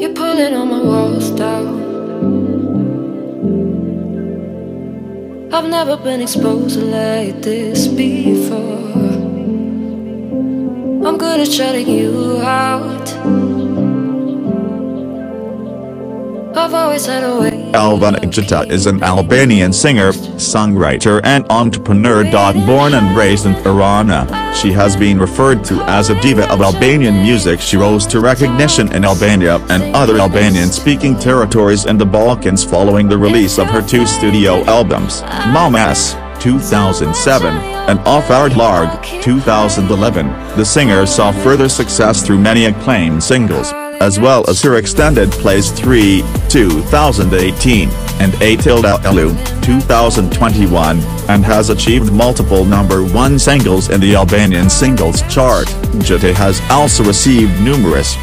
You're pulling all my walls down. I've never been exposed like this before. I'm good at shutting you out. Elvana is an Albanian singer, songwriter and entrepreneur. Born and raised in Tirana, she has been referred to as a diva of Albanian music. She rose to recognition in Albania and other Albanian-speaking territories in the Balkans following the release of her two studio albums, Mamas, 2007, and Afër dhe Larg, 2011. The singer saw further success through many acclaimed singles as well as her extended plays 3, 2018, and A Tilda Elu, 2021, and has achieved multiple number one singles in the Albanian singles chart. Gjata has also received numerous